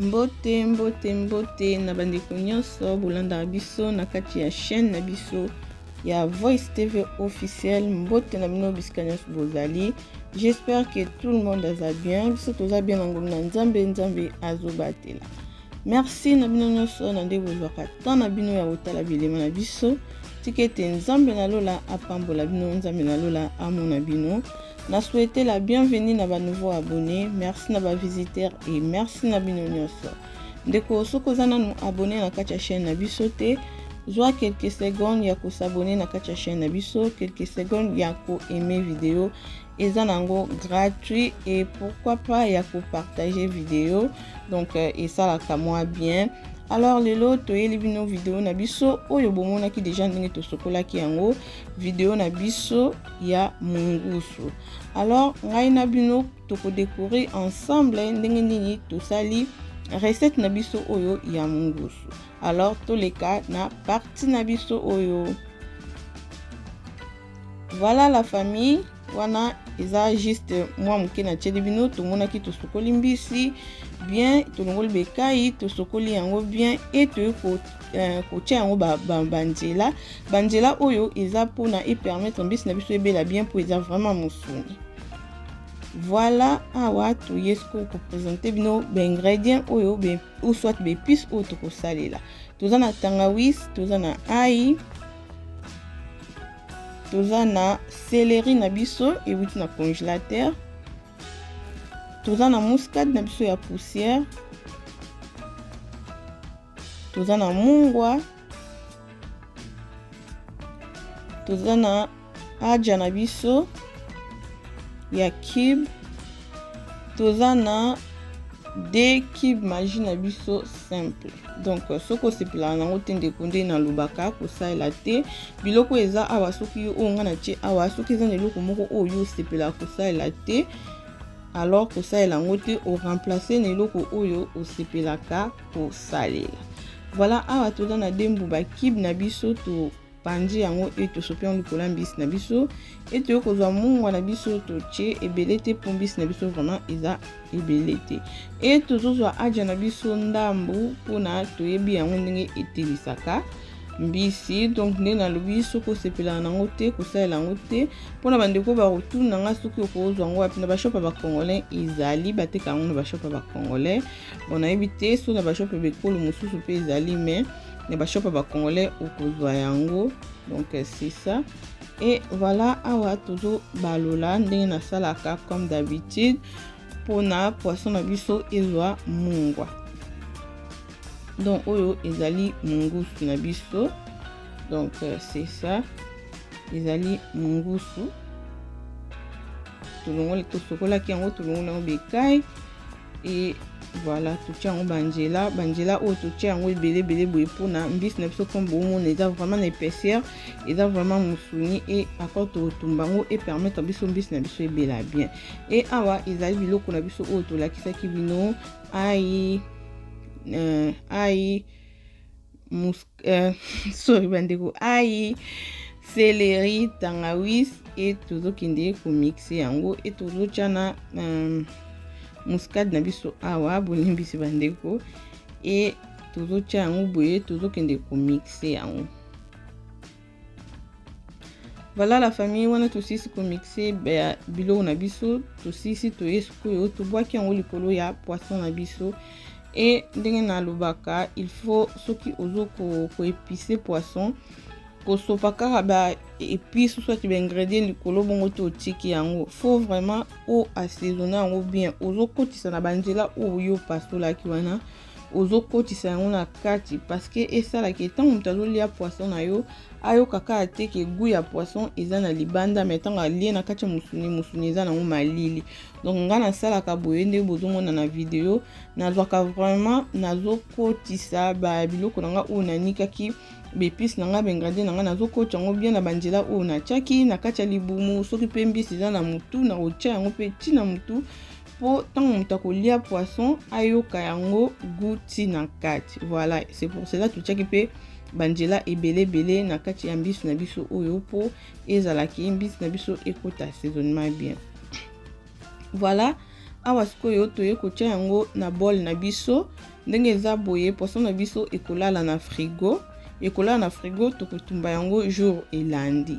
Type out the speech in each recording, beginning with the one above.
Mbote, mbote, mbote na bandeko nyonso bolandaka biso na kati ya chaîne na biso ya Voice TV officiel. Mbote na bino bisika nyonso bozali. J'espère que tout le monde aza bien. Biso toza bien na ngolu na Nzambe, Nzambe azobatela. Merci na bino nyonso na nde bozwaka temps na bino ya kotala bilema na biso. Tika ete Nzambe na lola apambola bino, Nzambe na lola amona bino. Na souhaite la bienvenue na ba nouveaux abonnés, merci na ba visiteurs et merci na bino nyonso. Ndeko soki oza nanu abonné na kati ya chaîne na biso te, zwa quelques secondes ya kosabone na kati ya chaîne na biso quelques secondes ya koaime video eza na yango gratuit et pourquoi pas ya kopartage video donc euh, esalaka mwa bien alors lelo toyeli bino video na biso oyo bomonaki deja ndenge tosokolaki yango video na biso ya mungusu alors ngai na bino tokodecouvrir ensemble ndenge nini tosali recette na biso oyo ya mungusu alors toleka na parti na biso oyo voilà la famille wana eza juste mwa moke na tieli bino tomonaki tosokoli mbisi bien tolongoli bekai tosokoli yango bien e toyei euh, kotia yango banzela banzela oyo eza mpona epermettre mbisi na biso ebela bien mpo eza vraiment mosuni voilà awa toye sikoyo kopresente bino baingredient oyo ou soit bepice oyo tokosalela toza na tangawis toza na ai toza na celery na biso ewuti na congelateur toza na muscade na biso ya poussière toza na mungwa toza na aja na biso ya cube toza na de cube magie na biso simple donc euh, soki osepelaka nango te ndeko nde nalobaka kosalela te biloko eza awa soki oyo ngai natie awa soki eza na eloko moko oyo osepelaka kosalela te alors kosalela yango te oremplace na eloko oyo osepelaka kosalela voilà awa toza na dembu bakibe na biso to panzi yango e tosopi yango likolo ya mbisi na biso e toye kozwa mungwa na biso totie ebele te mpo mbisi na biso vraiment eza ebele te e tozozwa aja na biso ndambo mpona toyebi yango ndenge etelisaka mbisi donc nde nalobi soki osepelaka nango te kosalela yango te mpona bandeko bakotuna ngai soki okozwa yango wapi na bashop ya bacongolais ezali bateka yango na bashop ya bacongolais bon nayebi te so na bashop ya bekolo mosusu mpe ezali mais na ba shop ya ba congolais okozwa yango donc c'est ça et voilà awa tozo balola ndenge nasalaka comme d'habitude mpona poisson na biso ezwa mungwa donc oyo ezali mungusu na biso donc euh, c'est ça ezali mungusu tolongoli tosokolaki yango tolongoli yango bekai e voilà totie yango banzela banzela oyo totie yango ebele ebele boye mpona mbisi na biso comme bomona eza vraiment na épaisseur eza vraiment mosuni e accord tokotumba yango epermettre biso mbisi na biso ebela bien e awa ezali biloko na biso oyo tolakisaki bino ai euh, ai Mus euh, sorry bandeko ayi celery tangawis e tozokende komixe yango e tozotya na euh, muscade na biso awa bolimbisi bandeko e tozotya yango boye tozokende komixe yango Voilà la famille wana tosisi komixe biloko na biso tosisi toye sikoyo tobwaki yango likolo ya poisson na biso e ndenge nalobaka il faut soki ozo koepise ko poisson kosopa kaka ba épice soit ba ingrédient likolo bongo to otiki yango faut vraiment o assaisonne yango bien ozokotisa na banzela oyo opasolaki wana ozokotisa yango na kati parceke esala ke ntango moto azolia poisson na yo ayoka kaka te ke gout ya poisson eza na libanda mai ntango alie na kati ya mosuni mosuni eza nango malili donc ngai nasalaka boye nde bozomona na video nazwaka vraiment nazokotisa babiloko na ngai oyo nanikaki baepice na ngai baingredient na ngai nazokotya yango bien na banzela oyo natyaki na kati ya libumu soki mpe mbisi eza na motu nakotya yango mpe ntina motu mpo ntango moto akolia poisson ayoka yango goût ti na kati voilà c'est pour cela totiaki mpe banzela ebele ebele na kati ya mbisi na biso oyo mpo ezalaki mbisi na biso ekota saisonnement bien voilà awa sikoyo toye kotya yango na bol na biso ndenge eza boye poisson na biso ekolala na frigo ekolala na frigo tokotumba yango jour elandi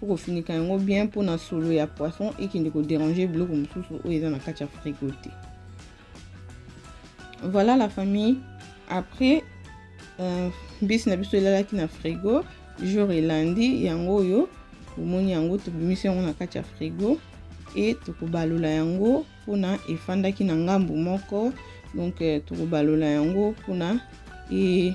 faut kofinika yango bien mpo na solo ya poisson ekende koderange biloko mosusu oyo eza na kati ya frigo te voilà la famille après euh, mbisi na biso elalaki na frigo jour elandi yango oyo omoni yango tobimisi yango na kati ya frigo e tokobalola yango mpona efandaki na ngambu moko donc euh, tokobalola yango mpona e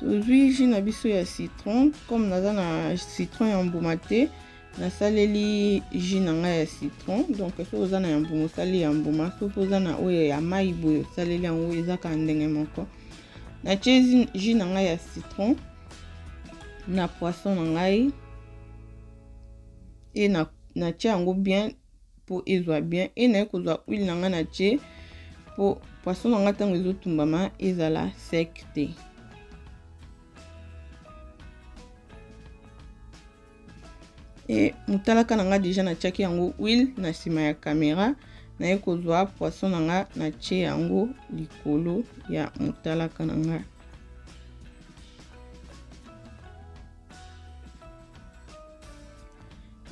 tozwi jus na biso ya citron comme naza na citron ya mbuma te nasaleli jus na ngai ya citron donc soki oza na ya mbuma osali ya mbuma soki oza na oyo ya mai boye osaleli yango eza kaka ndenge moko natye jus na ngai ya citron na poisson na ngai e natye yango bien mpo ezwa bien e naye kozwa huile na ngai na tie mpo poisson na ngai ntango ezotumbama ezala sec te e motalaka na ngai deja natiaki yango huile na nsima ya kamera naye kozwa poisson na ngai natie yango likolo ya motalaka na ngai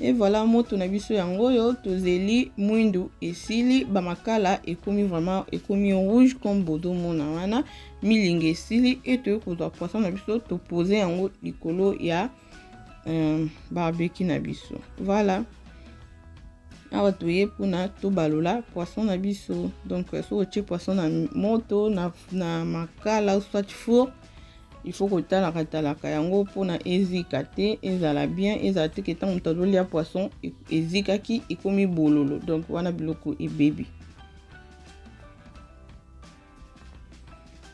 Et voilà moto na biso yango oyo tozeli mwindu esili bamakala ekomi vraiment ekomi rouge comme bodo mona wana milinga esili et toyei kozwa poisson na biso topose yango likolo ya euh, barbecue na biso voilà awa toye mpona tobalola poisson na biso donc soki otie poisson na moto na, na makala soit four il faut kotalaka talaka yango mpona ezika te ezala bien ezala te ke ntango moto azolia poisson e, ezikaki ekomi bololo donc wana biloko ebebi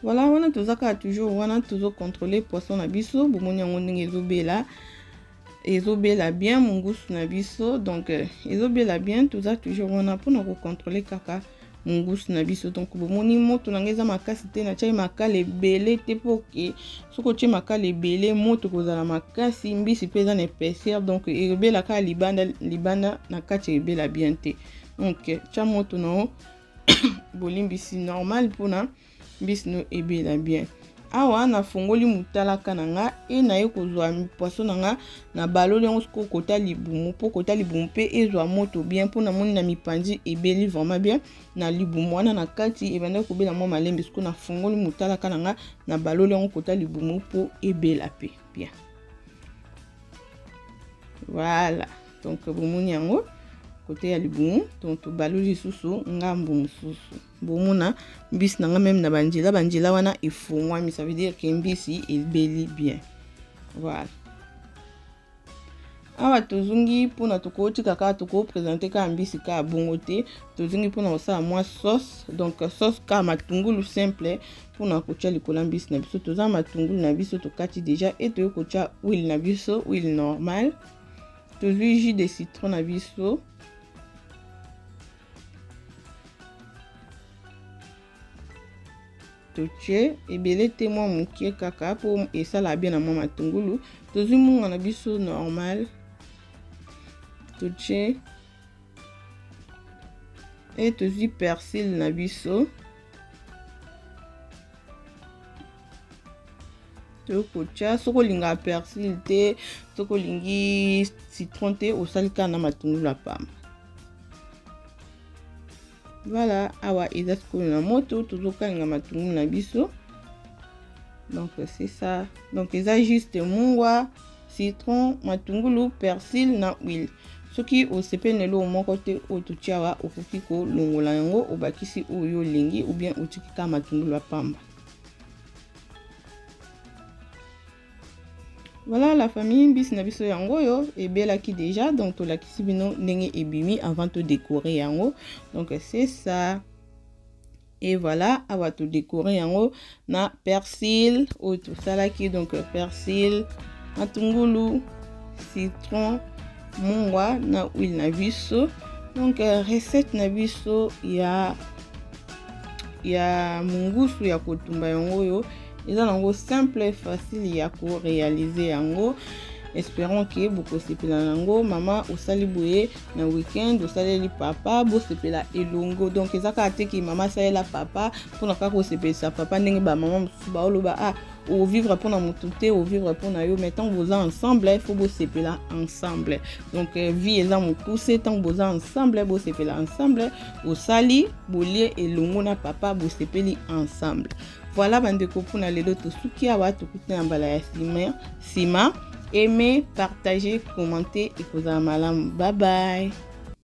voilà wana toza kaka toujours wana tozocontrole poisson na biso bomoni yango ndenge ezobela ezobela bien mungusu na biso donc euh, ezobela bien toza toujours wana mpona kocontrole kaka mungusu na biso donc bomoni moto na ngai eza makasi te natyaki makala ebele te mpo ke soki otye makala ebele moto kozala makasi mbisi mpe eza na épaisseur donc ebela kaka libanda libanda na kati ebela bien te donc tya moto na yo bolimbisi normal mpona mbisi no ebela bien awa nafungoli motalaka na nga e naye kozwa poisson na nga na baloli yango sikoyo kota libumu mpo kota libumu mpe ezwa moto bien mpo namoni na mipanzi ebeli vraiment bien na libumu wana na kati ebandaki kobela mwa malembe sikoyo nafungoli motalaka na nga na baloli yango kota libumu mpo ebela mpe bien voilà donc bomoni yango kote ya libumu donc tobaloli lisusu ngambu mosusu bomona mbisi na nga meme na banjela banjela wana efungwami ça veut dire ke mbisi ebeli bien voilà awa tozongi mpona tokotika kaka tokopresente kaka mbisi kaka bongo te tozongi mpona kosala mwa sauce donc sauce kaka matungulu simple mpona kotya likolo ya mbisi na biso toza matungulu na biso tokati deja e toyei kotya huile na biso huile normale tozwi jus de citron na biso totie ebele te mwa moke kaka mpo esala bien na mwa matungulu tozwi munga na biso normal totie e tozwi persil na biso toyei kotya soki olingaka persil te soki olingi citron te osali kaka na matungulu ya pamba voilà awa eza sikoyo na moto tozokanga matungulu na biso donc c'est ça donc eza juste mungwa citron matungulu persil na huile soki osepeli na eloko moko te oyo totya awa okoki kolongola yango obakisi oyo olingi ou bien otiki kaka matungulu ya pamba Voilà la famille mbisi na biso yango oyo ebelaki déjà donc tolakisi bino ndenge ebimi avant to décorer yango donc c'est ça et voilà awa to décorer yango na persil oyo tosalaki donc persil matungulu citron mungwa na huile na biso donc recette na biso ya ya mungusu ya kotumba yango oyo eza nango simple et facile ya ko réaliser yango espérons que bokosepela nango mama osali boye na week-end osaleli papa bosepela elongo donc eza kaka te ke mama asalela papa mpona kaka kosepelisa papa ndenge bamama mosusu baoloba ah ovivre mpo na motu te ovivre mpo na yo mais ntango boza ensemble il faut bosepela ensemble donc euh, vie eza mokuse ntango boza ensemble bosepela ensemble osali bolie elongo na papa bosepeli ensemble Voilà bandeko mpona lelo tosuki awa tokuti na mbala ya sima sima aime partage commente ekozala malamu babaye